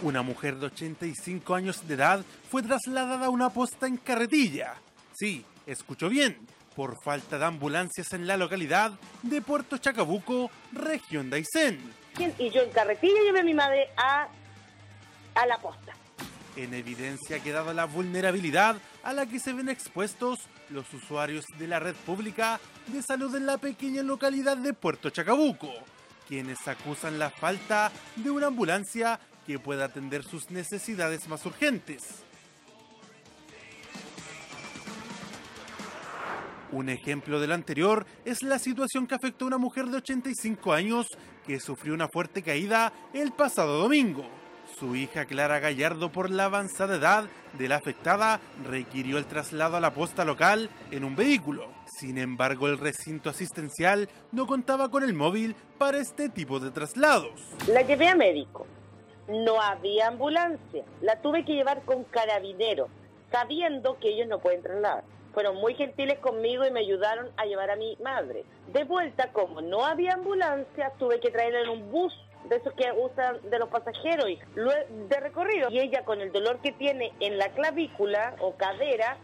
Una mujer de 85 años de edad fue trasladada a una posta en carretilla. Sí, escuchó bien, por falta de ambulancias en la localidad de Puerto Chacabuco, región de Aysén. Y yo en carretilla llevé a mi madre a, a la posta. En evidencia ha quedado la vulnerabilidad a la que se ven expuestos los usuarios de la red pública de salud en la pequeña localidad de Puerto Chacabuco, quienes acusan la falta de una ambulancia que pueda atender sus necesidades más urgentes. Un ejemplo del anterior es la situación que afectó a una mujer de 85 años que sufrió una fuerte caída el pasado domingo. Su hija Clara Gallardo, por la avanzada edad de la afectada, requirió el traslado a la posta local en un vehículo. Sin embargo, el recinto asistencial no contaba con el móvil para este tipo de traslados. La llevé a médico. No había ambulancia. La tuve que llevar con carabinero, sabiendo que ellos no pueden trasladar. Fueron muy gentiles conmigo y me ayudaron a llevar a mi madre. De vuelta, como no había ambulancia, tuve que traerla en un bus de esos que usan de los pasajeros y de recorrido. Y ella con el dolor que tiene en la clavícula o cadera,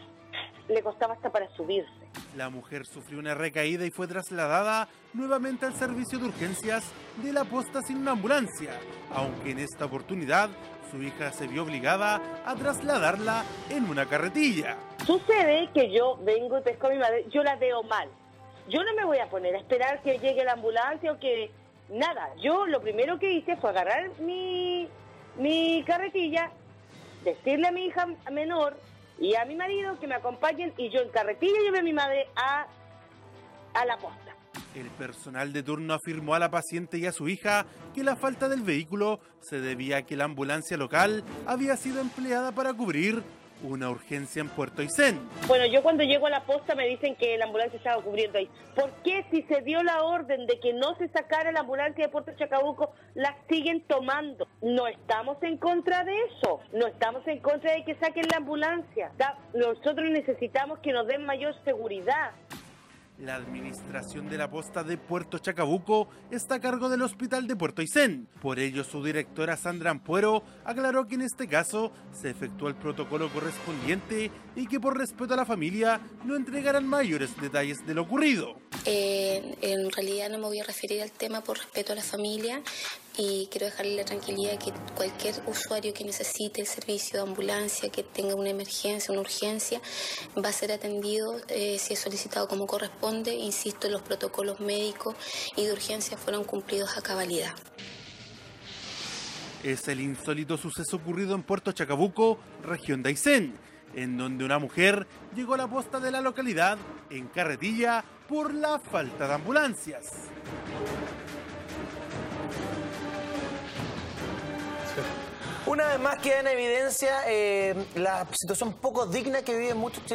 le costaba hasta para subirse. La mujer sufrió una recaída y fue trasladada nuevamente al servicio de urgencias de la posta sin una ambulancia, aunque en esta oportunidad su hija se vio obligada a trasladarla en una carretilla. Sucede que yo vengo y pesco a mi madre, yo la veo mal. Yo no me voy a poner a esperar que llegue la ambulancia o que nada, yo lo primero que hice fue agarrar mi, mi carretilla, decirle a mi hija menor y a mi marido que me acompañen y yo en carretilla llevé a mi madre a, a la posta. El personal de turno afirmó a la paciente y a su hija que la falta del vehículo se debía a que la ambulancia local había sido empleada para cubrir una urgencia en Puerto Aysén. Bueno, yo cuando llego a la posta me dicen que la ambulancia estaba cubriendo ahí. ¿Por qué si se dio la orden de que no se sacara la ambulancia de Puerto Chacabuco, la siguen tomando? No estamos en contra de eso, no estamos en contra de que saquen la ambulancia. Nosotros necesitamos que nos den mayor seguridad. La administración de la posta de Puerto Chacabuco está a cargo del Hospital de Puerto Aysén. Por ello, su directora Sandra Ampuero aclaró que en este caso se efectuó el protocolo correspondiente y que por respeto a la familia no entregarán mayores detalles de lo ocurrido. Eh, en realidad no me voy a referir al tema por respeto a la familia y quiero dejarle la tranquilidad que cualquier usuario que necesite el servicio de ambulancia, que tenga una emergencia, una urgencia, va a ser atendido eh, si es solicitado como corresponde. Insisto, los protocolos médicos y de urgencia fueron cumplidos a cabalidad. Es el insólito suceso ocurrido en Puerto Chacabuco, región de Aysén en donde una mujer llegó a la posta de la localidad en carretilla por la falta de ambulancias. Una vez más queda en evidencia eh, la situación poco digna que viven muchos chilenos.